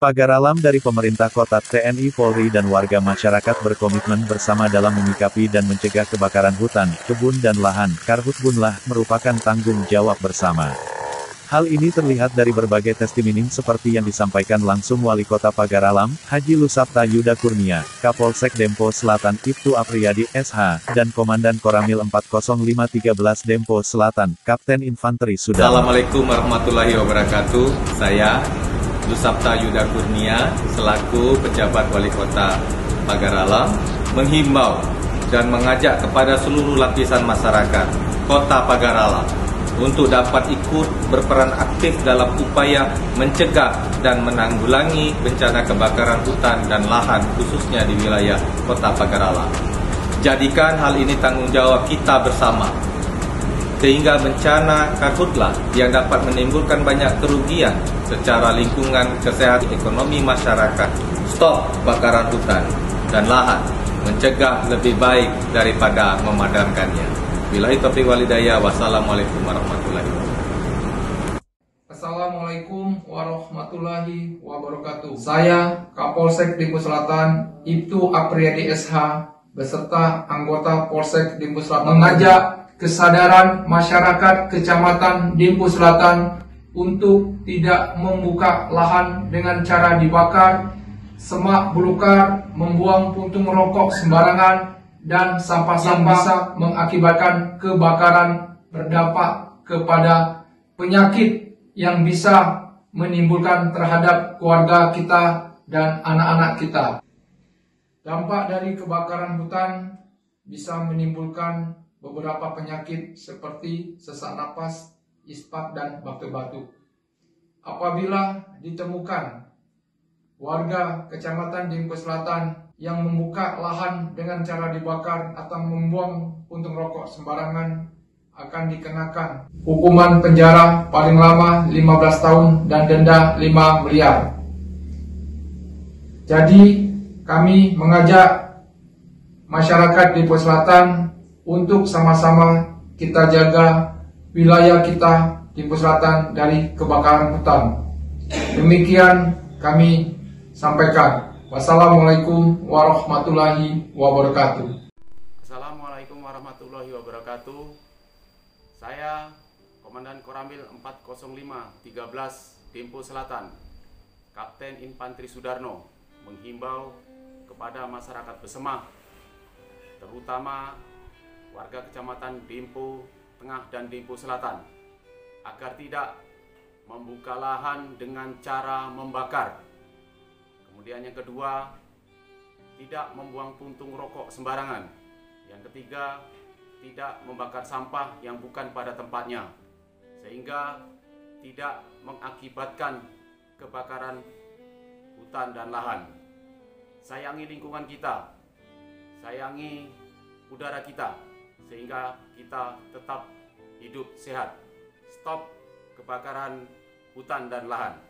Pagar alam dari pemerintah kota, TNI Polri dan warga masyarakat berkomitmen bersama dalam menyikapi dan mencegah kebakaran hutan, kebun dan lahan. Karhutbunlah merupakan tanggung jawab bersama. Hal ini terlihat dari berbagai testimoni seperti yang disampaikan langsung Wali Kota Pagar Alam, Haji Lusapta Yuda Kurnia, Kapolsek Dempo Selatan Ibtu Apriyadi SH, dan Komandan Koramil 40513 Dempo Selatan, Kapten Infanteri Sudah. Assalamualaikum warahmatullahi wabarakatuh. Saya Lusapta Yuda Kurnia selaku pejabat wali kota Pagar Alam menghimbau dan mengajak kepada seluruh lapisan masyarakat kota Pagar Alam untuk dapat ikut berperan aktif dalam upaya mencegah dan menanggulangi bencana kebakaran hutan dan lahan khususnya di wilayah kota Pagar Alam. Jadikan hal ini tanggung jawab kita bersama sehingga bencana karhutlah yang dapat menimbulkan banyak kerugian secara lingkungan, kesehatan, ekonomi masyarakat. Stop bakaran hutan dan lahan, mencegah lebih baik daripada memadamkannya. Bila itu walidaya, wassalamualaikum warahmatullahi wabarakatuh. Assalamualaikum warahmatullahi wabarakatuh. Saya Kapolsek Dimpu Selatan, Ibtu Apriyadi SH, beserta anggota Polsek Dimpu Selatan mengajak kesadaran masyarakat Kecamatan Dimpu Selatan untuk tidak membuka lahan dengan cara dibakar, semak belukar, membuang puntung rokok sembarangan, dan sampah-sampah bisa mengakibatkan kebakaran berdampak kepada penyakit yang bisa menimbulkan terhadap keluarga kita dan anak-anak kita. Dampak dari kebakaran hutan bisa menimbulkan beberapa penyakit seperti sesak napas, ispat, dan batuk-batuk. Apabila ditemukan warga Kecamatan Dimpu Selatan yang membuka lahan dengan cara dibakar atau membuang puntung rokok sembarangan akan dikenakan hukuman penjara paling lama 15 tahun dan denda 5 miliar. Jadi kami mengajak masyarakat di Selatan untuk sama-sama kita jaga wilayah kita di Selatan dari kebakaran hutan. Demikian kami sampaikan. Wassalamualaikum warahmatullahi wabarakatuh. Assalamualaikum warahmatullahi wabarakatuh. Saya Komandan Koramil 405 13 Dimpo Selatan, Kapten Infanteri Sudarno menghimbau kepada masyarakat Besemah terutama warga kecamatan Dimpu Tengah dan Dimpu Selatan agar tidak membuka lahan dengan cara membakar. Kemudian yang kedua, tidak membuang puntung rokok sembarangan. Yang ketiga, tidak membakar sampah yang bukan pada tempatnya, sehingga tidak mengakibatkan kebakaran hutan dan lahan. Sayangi lingkungan kita, sayangi udara kita, sehingga kita tetap hidup sehat. Stop kebakaran hutan dan lahan.